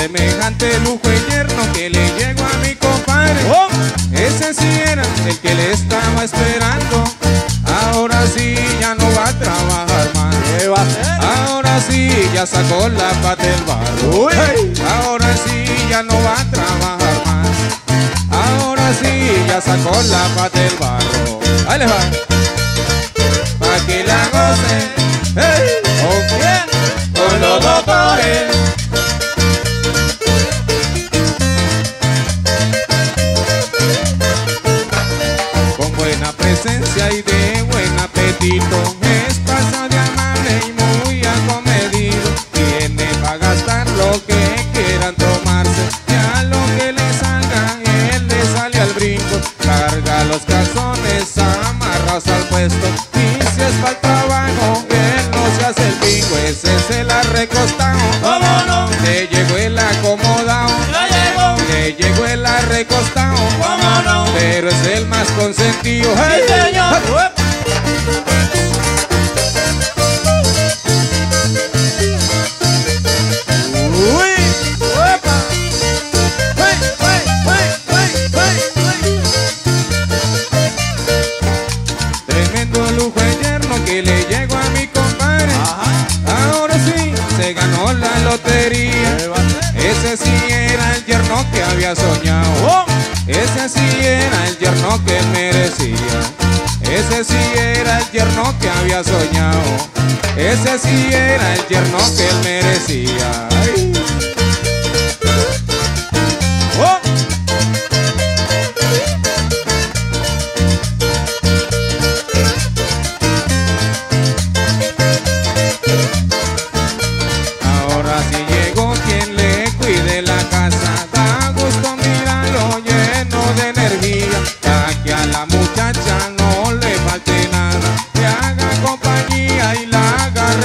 semejante lujo yerno que le llegó a mi compadre. Oh. Ese sí era el que le estaba esperando. Ahora sí ya no va a trabajar más. ¿Qué va a hacer? Ahora sí ya sacó la pata del barro. Ahora sí ya no va a trabajar más. Ahora sí ya sacó la pata del barro. Ahí les va. Pa' que la gocen. Hey. ¿Con quién? Con los doctores. Y de más consentido. ¡Hey! señor. Uy, ¡Uepa! ¡Hey, hey, hey, hey, tremendo lujo de yerno que le llegó a mi compadre. Ahora sí, se ganó la lotería. Ese sí era el yerno que había soñado. Ese sí era el yerno que merecía. Ese sí era el yerno que había soñado. Ese sí era el yerno que él merecía.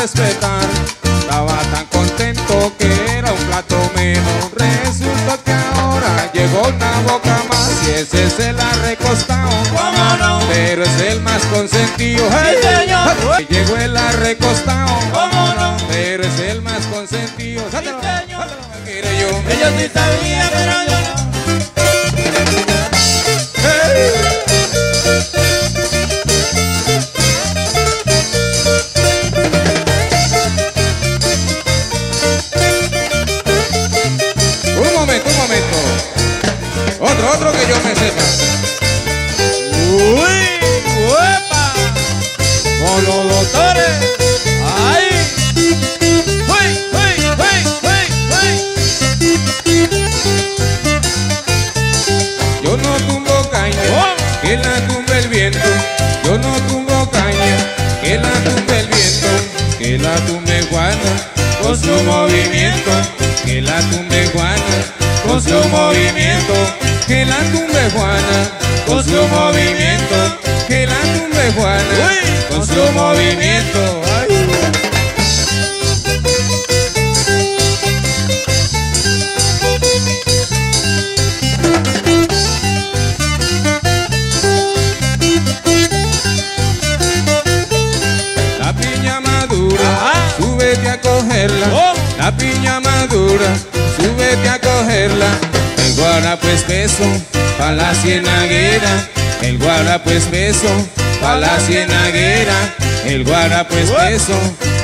Respetar. Estaba tan contento que era un plato menos. Resulta que ahora llegó una boca más. Y ese es el arrecostado. ¿Cómo no? Pero es el más consentido. ¡Hey! señor. Llegó el arrecostado. ¿Cómo no? Pero es el más consentido. Señor. yo. Sí pero yo no. La tumbe Juana con su movimiento. Que la tumbe Juana con su movimiento. Que la tumbe Juana con su movimiento. Que la tumbe Juana Uy. con su movimiento. La piña madura, súbete a cogerla. El guarapo es peso pa' la cienaguera. El guarapo es peso pa' la cienaguera. El guarapo es peso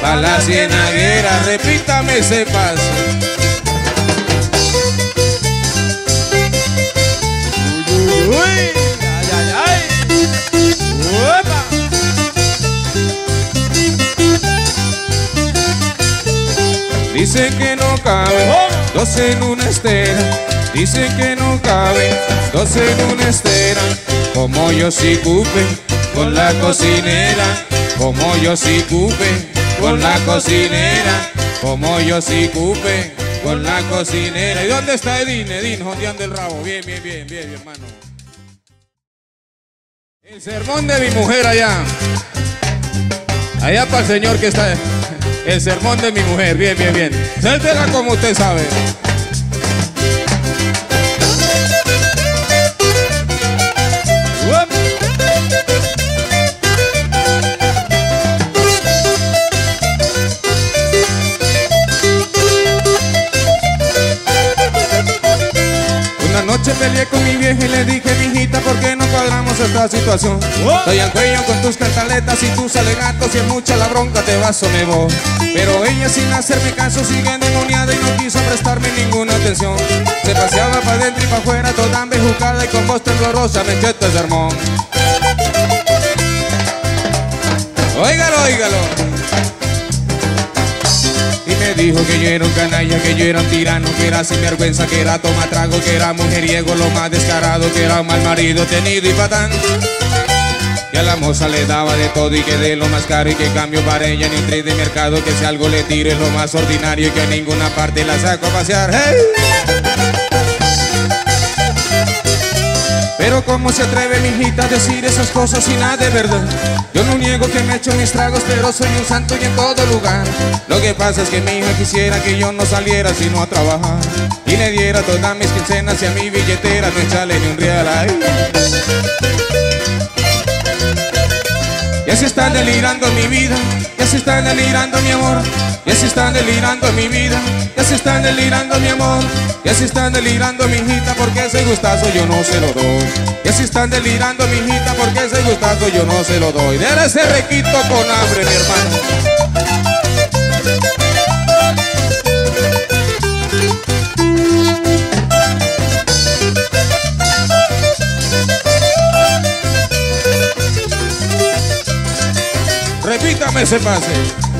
pa' la cienaguera. Repítame ese paso. Dicen que no caben dos en una estera. Dicen que no caben dos en una estera. Como yo sí cupe con la cocinera. Como yo sí cupe con la cocinera. Como yo sí cupe con la cocinera. ¿Y dónde está Edín? Edín, jondeando el rabo. Bien, bien, bien, bien, mi hermano. El sermón de mi mujer allá. Allá para el señor que está. El sermón de mi mujer. Bien, bien, bien. Suéltela como usted sabe. Peleé con mi vieja y le dije, mijita, ¿por qué no cuadramos esta situación? Estoy al cuello con tus cantaletas y tus alegatos y en mucha la bronca te vas o me voy. Pero ella sin hacerme caso sigue endemoniada y no quiso prestarme ninguna atención. Se paseaba para adentro y para afuera toda embejucada y con voz temblorosa me echó este sermón. Óigalo, óigalo. Dijo que yo era un canalla, que yo era un tirano, que era sin vergüenza, que era toma trago, que era mujeriego, lo más descarado, que era un mal marido tenido y patán. Y a la moza le daba de todo y que de lo más caro y que cambio para ella ni trade de mercado, que si algo le tire lo más ordinario y que a ninguna parte la saco a pasear. ¡Hey! Pero cómo se atreve mi hijita a decir esas cosas y nada de verdad Yo no niego que me echo mis tragos pero soy un santo y en todo lugar. Lo que pasa es que mi hija quisiera que yo no saliera sino a trabajar Y le diera todas mis quincenas y a mi billetera. No echarle ni un real ahí Ya se está delirando mi vida, ya se está delirando mi amor Ya se está delirando mi vida, ya se está delirando mi amor Ya se están delirando mi hijita porque ese gustazo yo no se lo doy. Ya se están delirando mi hijita porque ese gustazo yo no se lo doy. Dele ese requito con hambre mi hermano Repítame ese pase.